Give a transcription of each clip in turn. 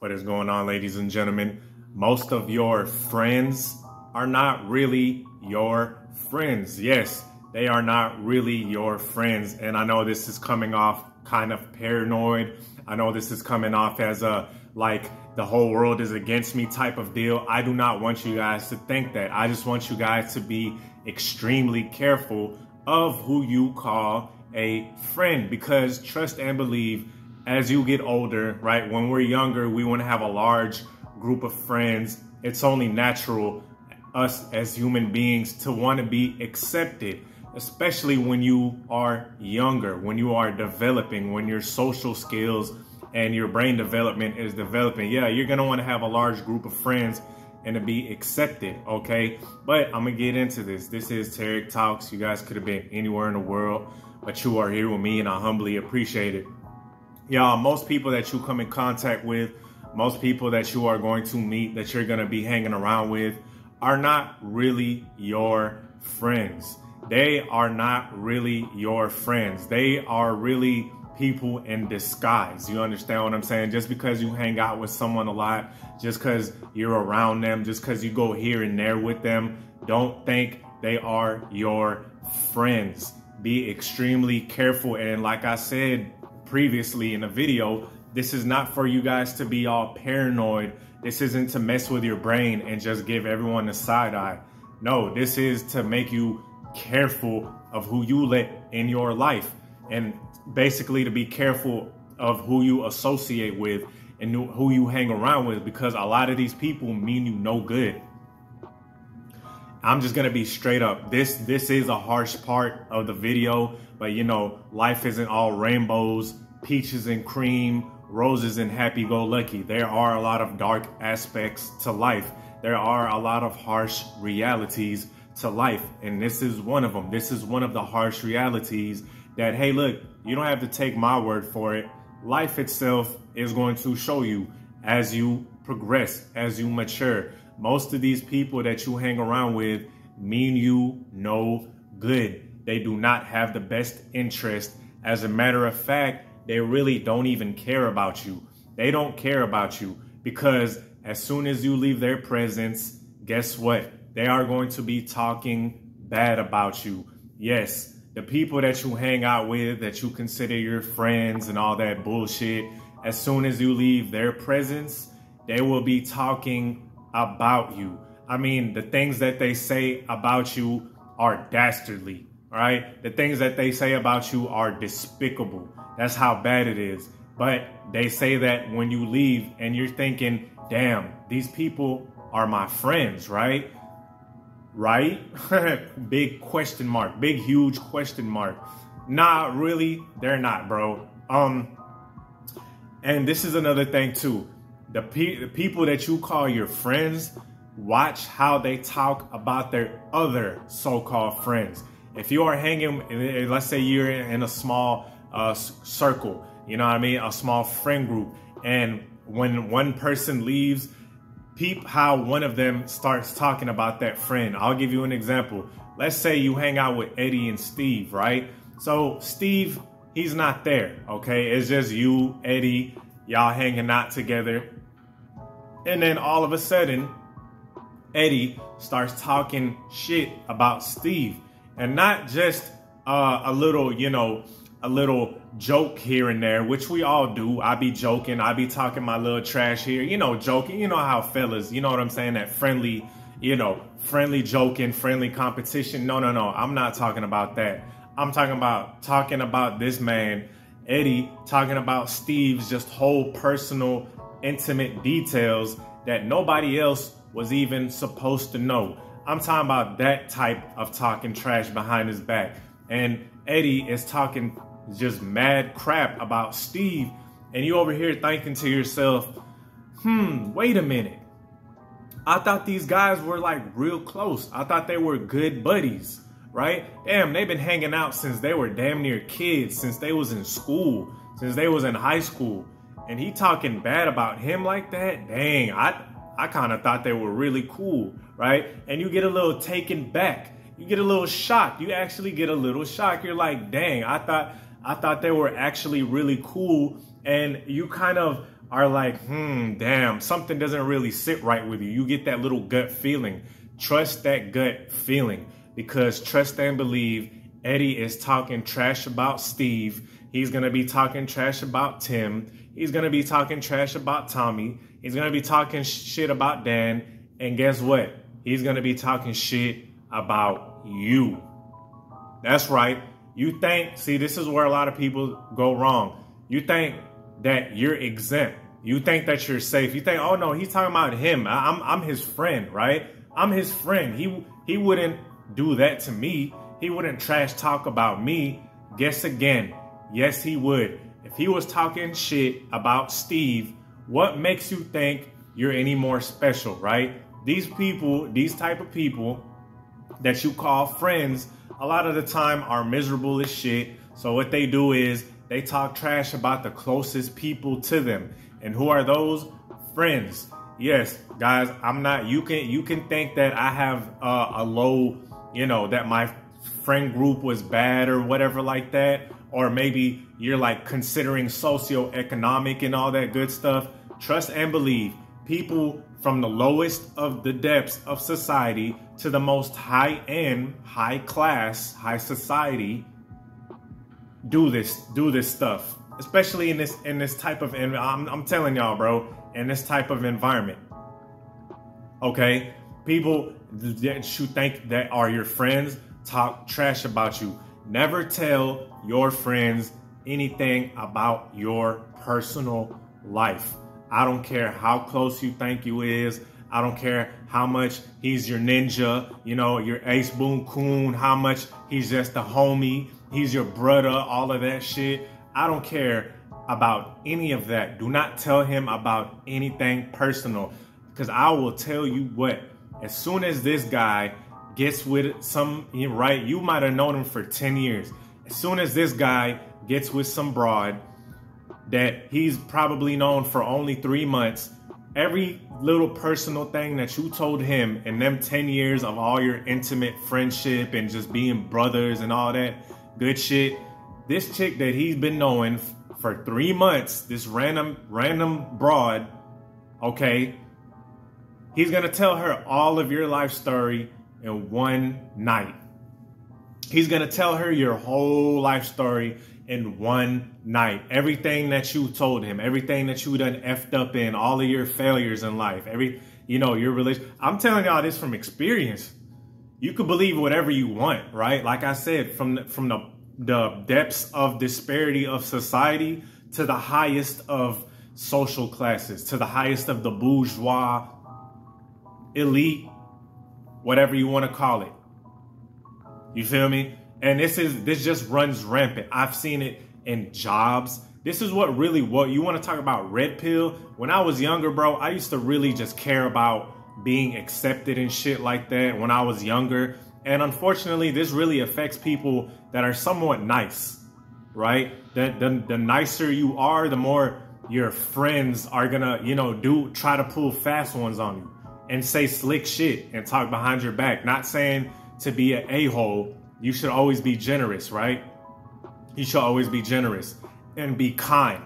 What is going on, ladies and gentlemen? Most of your friends are not really your friends. Yes, they are not really your friends. And I know this is coming off kind of paranoid. I know this is coming off as a like the whole world is against me type of deal. I do not want you guys to think that. I just want you guys to be extremely careful of who you call a friend because trust and believe as you get older, right? When we're younger, we want to have a large group of friends. It's only natural us as human beings to want to be accepted, especially when you are younger, when you are developing, when your social skills and your brain development is developing. Yeah, you're going to want to have a large group of friends and to be accepted, okay? But I'm going to get into this. This is Tarik Talks. You guys could have been anywhere in the world, but you are here with me and I humbly appreciate it. Y'all, most people that you come in contact with, most people that you are going to meet, that you're going to be hanging around with, are not really your friends. They are not really your friends. They are really people in disguise. You understand what I'm saying? Just because you hang out with someone a lot, just because you're around them, just because you go here and there with them, don't think they are your friends. Be extremely careful. And like I said previously in the video, this is not for you guys to be all paranoid. This isn't to mess with your brain and just give everyone a side eye. No, this is to make you careful of who you let in your life and basically to be careful of who you associate with and who you hang around with because a lot of these people mean you no good. I'm just gonna be straight up. This this is a harsh part of the video, but you know, life isn't all rainbows, peaches and cream, roses and happy go lucky. There are a lot of dark aspects to life. There are a lot of harsh realities to life, and this is one of them. This is one of the harsh realities that hey, look, you don't have to take my word for it. Life itself is going to show you as you progress, as you mature most of these people that you hang around with mean you no good. They do not have the best interest. As a matter of fact, they really don't even care about you. They don't care about you because as soon as you leave their presence, guess what? They are going to be talking bad about you. Yes, the people that you hang out with, that you consider your friends and all that bullshit, as soon as you leave their presence, they will be talking about you. I mean, the things that they say about you are dastardly, right? The things that they say about you are despicable. That's how bad it is. But they say that when you leave and you're thinking, damn, these people are my friends, right? Right? big question mark, big, huge question mark. Nah, really, they're not, bro. Um, and this is another thing too the, pe- the people that you call your friends, watch how they talk about their other so-called friends. If you are hanging, let's say you're in a small uh, circle, you know what I mean, a small friend group, and when one person leaves, peep how one of them starts talking about that friend. I'll give you an example. Let's say you hang out with Eddie and Steve, right? So Steve, he's not there, okay? It's just you, Eddie, y'all hanging out together. And then all of a sudden, Eddie starts talking shit about Steve. And not just uh, a little, you know, a little joke here and there, which we all do. I be joking. I be talking my little trash here, you know, joking. You know how fellas, you know what I'm saying? That friendly, you know, friendly joking, friendly competition. No, no, no. I'm not talking about that. I'm talking about talking about this man, Eddie, talking about Steve's just whole personal intimate details that nobody else was even supposed to know. I'm talking about that type of talking trash behind his back. And Eddie is talking just mad crap about Steve. And you over here thinking to yourself, hmm, wait a minute. I thought these guys were like real close. I thought they were good buddies, right? Damn, they've been hanging out since they were damn near kids, since they was in school, since they was in high school and he talking bad about him like that, dang, I I kind of thought they were really cool, right? And you get a little taken back. You get a little shocked. You actually get a little shocked. You're like, dang, I thought I thought they were actually really cool. And you kind of are like, hmm, damn, something doesn't really sit right with you. You get that little gut feeling. Trust that gut feeling because trust and believe Eddie is talking trash about Steve. He's going to be talking trash about Tim. He's going to be talking trash about Tommy. He's going to be talking shit about Dan. And guess what? He's going to be talking shit about you. That's right. You think, see, this is where a lot of people go wrong. You think that you're exempt. You think that you're safe. You think, oh no, he's talking about him. I'm, I'm his friend, right? I'm his friend. He, he wouldn't do that to me. He wouldn't trash talk about me. Guess again. Yes, he would. If he was talking shit about Steve, what makes you think you're any more special, right? These people, these type of people that you call friends, a lot of the time are miserable as shit. So what they do is they talk trash about the closest people to them. And who are those? Friends. Yes, guys, I'm not you can you can think that I have uh, a low, you know, that my friend group was bad or whatever like that or maybe you're like considering socioeconomic and all that good stuff. Trust and believe people from the lowest of the depths of society to the most high end, high class, high society do this do this stuff, especially in this in this type of I'm, I'm telling y'all, bro, in this type of environment. Okay, people that you think that are your friends talk trash about you. Never tell your friends anything about your personal life. I don't care how close you think you is. I don't care how much he's your ninja, you know, your ace boon coon, how much he's just a homie, he's your brother, all of that shit. I don't care about any of that. Do not tell him about anything personal because I will tell you what, as soon as this guy gets with some, right, you might have known him for 10 years. As soon as this guy gets with some broad, that he's probably known for only three months. Every little personal thing that you told him in them 10 years of all your intimate friendship and just being brothers and all that good shit, this chick that he's been knowing for three months, this random, random broad, okay, he's gonna tell her all of your life story in one night. He's gonna tell her your whole life story in one night. Everything that you told him, everything that you done effed up in, all of your failures in life, every you know, your relation. I'm telling y'all this from experience. You could believe whatever you want, right? Like I said, from the, from the the depths of disparity of society to the highest of social classes, to the highest of the bourgeois, elite, whatever you want to call it. You feel me? And this is this just runs rampant. I've seen it in jobs. This is what really what you want to talk about red pill. When I was younger, bro, I used to really just care about being accepted and shit like that when I was younger. And unfortunately, this really affects people that are somewhat nice, right? The, the, the nicer you are, the more your friends are gonna, you know, do try to pull fast ones on you and say slick shit and talk behind your back. Not saying to be an a-hole, you should always be generous, right? You should always be generous and be kind.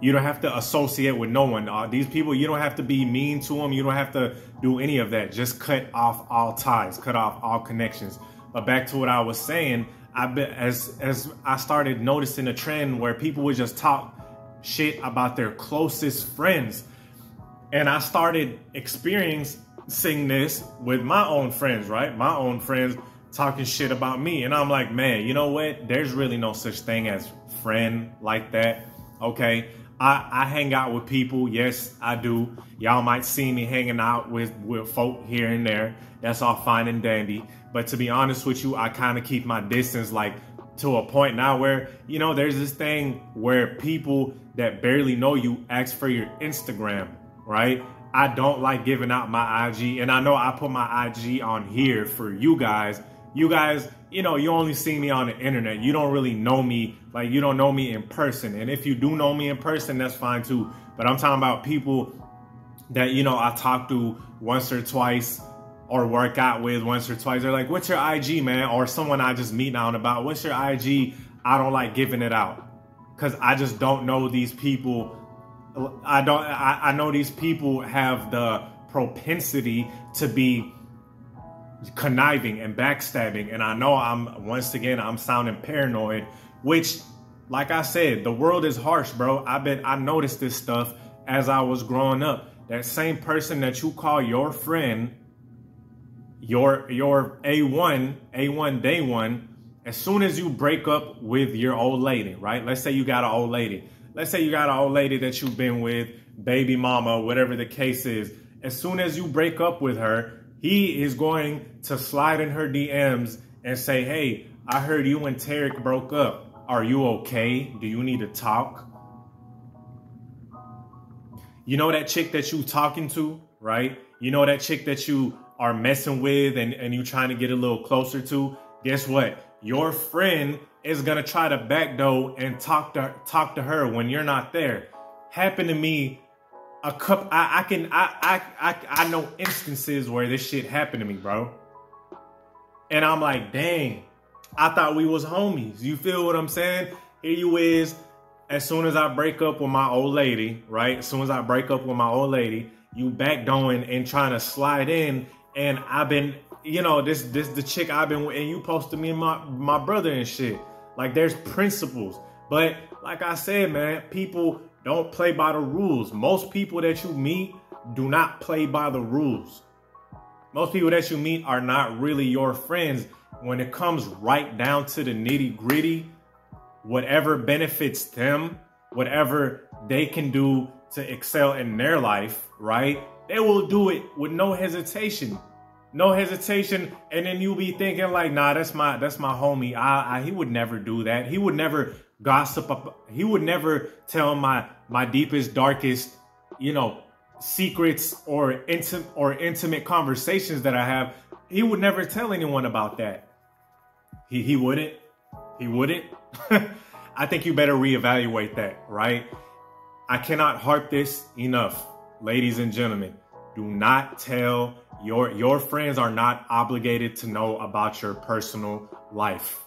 You don't have to associate with no one. Uh, these people, you don't have to be mean to them. You don't have to do any of that. Just cut off all ties, cut off all connections. But back to what I was saying, I bet as as I started noticing a trend where people would just talk shit about their closest friends, and I started experiencing this with my own friends. Right, my own friends talking shit about me. And I'm like, man, you know what? There's really no such thing as friend like that. Okay. I, I hang out with people. Yes, I do. Y'all might see me hanging out with, with folk here and there. That's all fine and dandy. But to be honest with you, I kind of keep my distance like to a point now where, you know, there's this thing where people that barely know you ask for your Instagram, right? I don't like giving out my IG. And I know I put my IG on here for you guys you guys, you know, you only see me on the internet. You don't really know me, like you don't know me in person. And if you do know me in person, that's fine too. But I'm talking about people that, you know, I talk to once or twice or work out with once or twice. They're like, what's your IG, man? Or someone I just meet out and about, what's your IG? I don't like giving it out. Cause I just don't know these people I don't. I, I know these people have the propensity to be conniving and backstabbing, and I know I'm once again I'm sounding paranoid, which, like I said, the world is harsh, bro. I've been I noticed this stuff as I was growing up. That same person that you call your friend, your your A1, A1 day one, as soon as you break up with your old lady, right? Let's say you got an old lady. Let's say you got an old lady that you've been with, baby mama, whatever the case is. As soon as you break up with her, he is going to slide in her DMs and say, Hey, I heard you and Tarik broke up. Are you okay? Do you need to talk? You know that chick that you talking to, right? You know that chick that you are messing with and, and you trying to get a little closer to? Guess what? Your friend is gonna try to backdoor and talk to talk to her when you're not there. Happened to me a couple. I, I can I, I I I know instances where this shit happened to me, bro. And I'm like, dang, I thought we was homies. You feel what I'm saying? Here you is. As soon as I break up with my old lady, right? As soon as I break up with my old lady, you back and trying to slide in, and I've been you know, this this the chick I've been with, and you posted me and my my brother and shit. Like there's principles. But like I said, man, people don't play by the rules. Most people that you meet do not play by the rules. Most people that you meet are not really your friends. When it comes right down to the nitty gritty, whatever benefits them, whatever they can do to excel in their life, right? They will do it with no hesitation no hesitation. And then you'll be thinking like nah that's my that's my homie. I, I he would never do that. He would never gossip up he would never tell my my deepest darkest you know secrets or intimate or intimate conversations that i have. He would never tell anyone about that. He he wouldn't. He wouldn't. I think you better reevaluate that right? I cannot harp this enough ladies and gentlemen do not tell your your friends are not obligated to know about your personal life.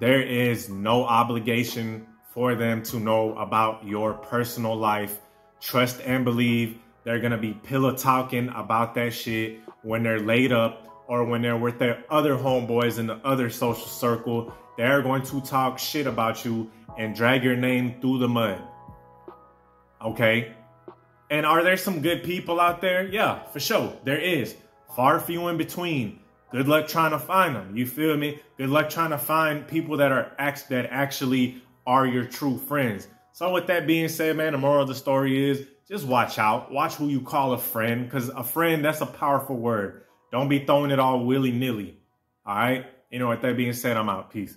There is no obligation for them to know about your personal life. Trust and believe they're gonna be pillow talking about that shit when they're laid up or when they're with their other homeboys in the other social circle. They're going to talk shit about you and drag your name through the mud. Okay? And are there some good people out there? Yeah, for sure. There is. Far few in between. Good luck trying to find them. You feel me? Good luck trying to find people that are act that actually are your true friends. So with that being said, man, the moral of the story is just watch out. Watch who you call a friend because a friend, that's a powerful word. Don't be throwing it all willy-nilly. All right? You know, with that being said, I'm out. Peace.